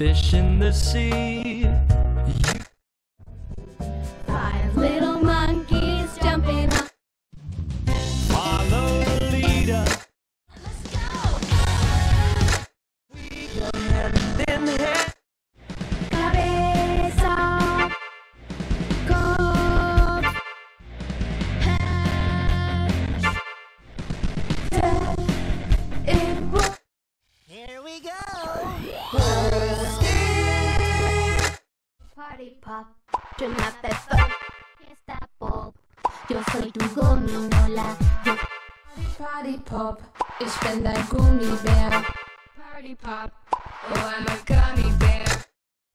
Fish in the sea. Turn up that funk. Fiesta pop, yo soy tu gominola. Yo Party Pop, ich bin dein Gummibär. party pop. Oh, I'm a gummy bear.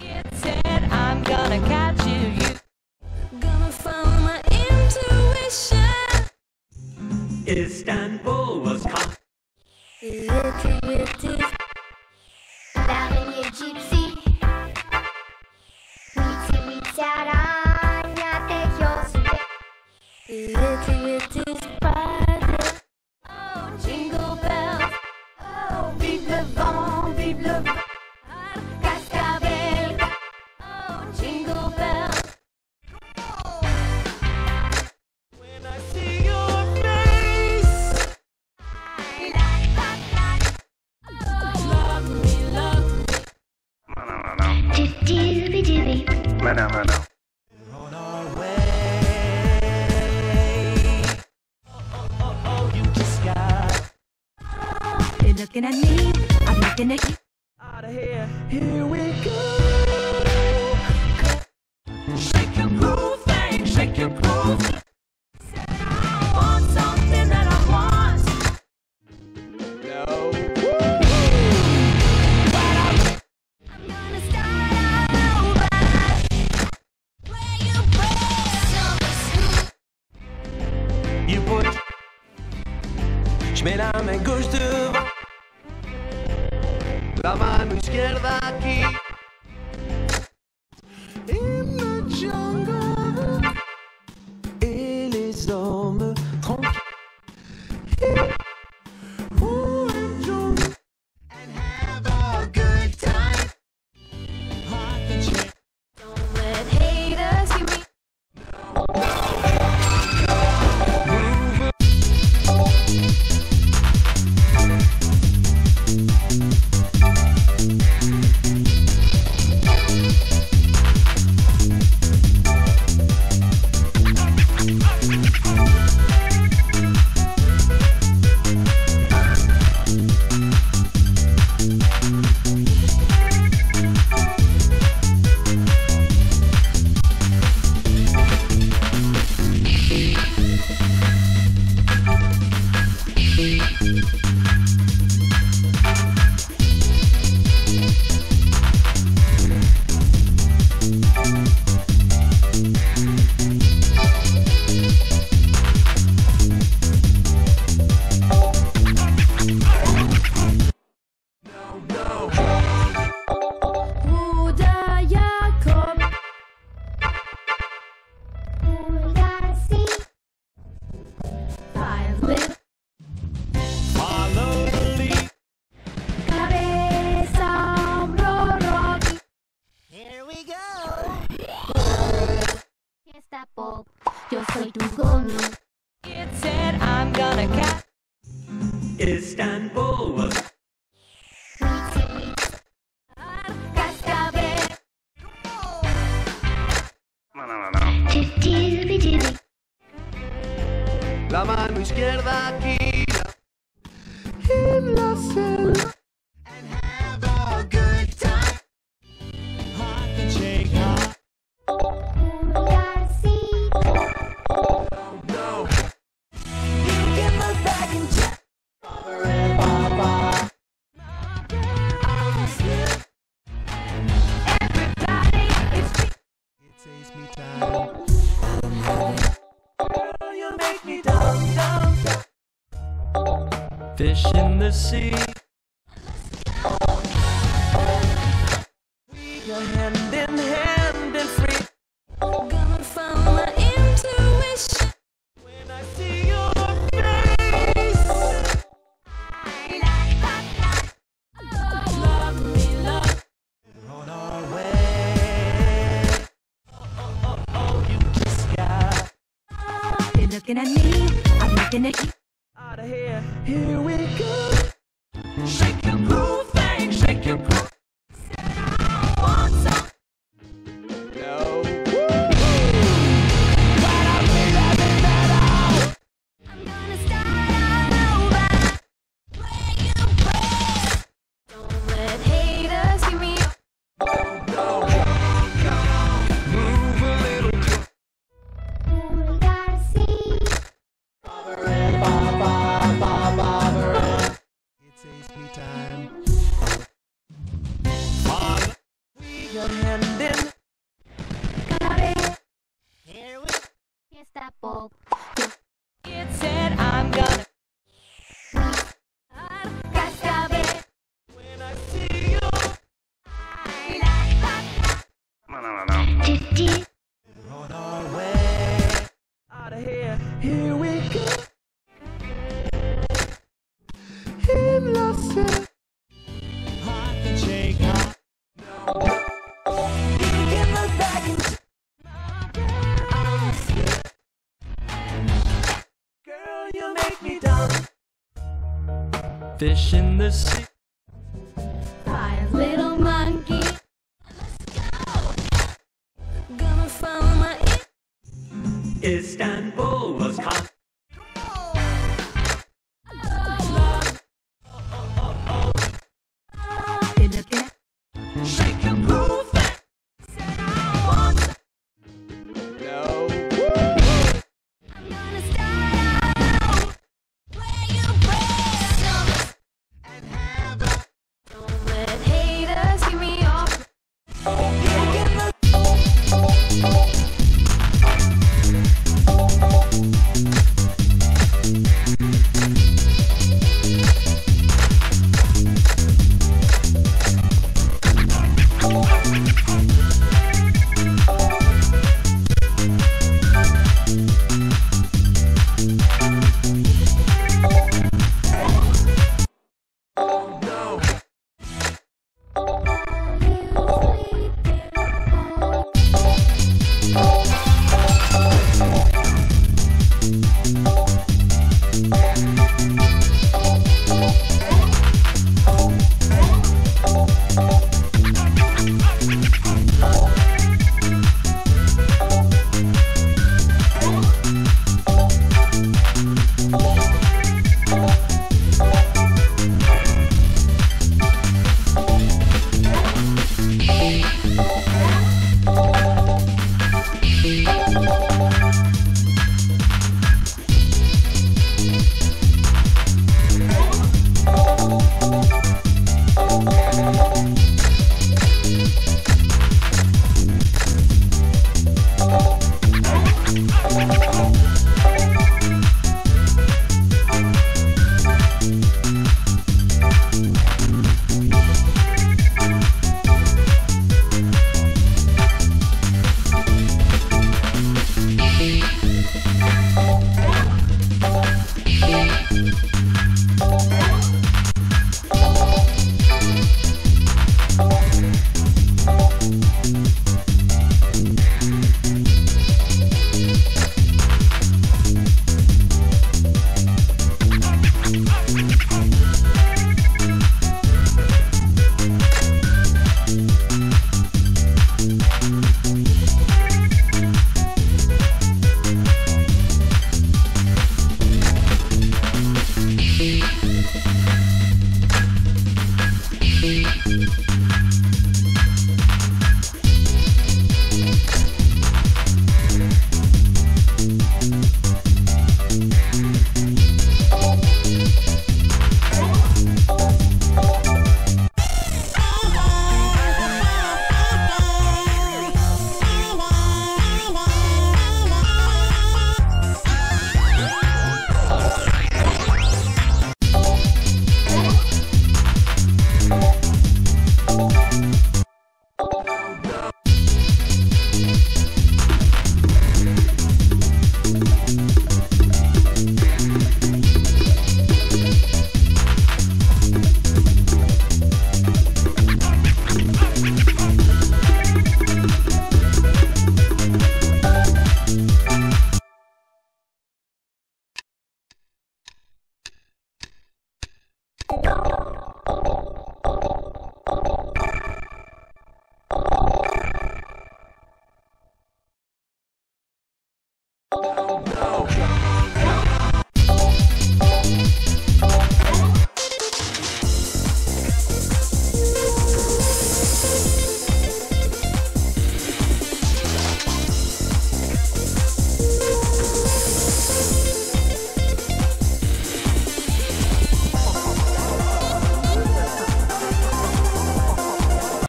It said I'm gonna catch you. You Gonna follow my intuition. Istanbul was com- Itty bitty. L'araignée gypsy. Itty bitty spider. Oh, jingle bells. Oh, vive le vent, vive le vent. Cascabel. Oh, jingle bells. when I see your face. I like that. Oh, love me, love me. On our You're looking at me, I'm looking at you. out of here. Here we go. Shake your groove thing, shake your groove. I want something that I want. No. I'm gonna start over. Where you put You put. Je mets la main gauche devant. La mano izquierda aquí. Izquierda aquí. looking at me, I'm looking at you. Out of here, here we go. Shake and groove. apple. fish in the sea. Little. Let's go. Gonna follow my. Istanbul was caught.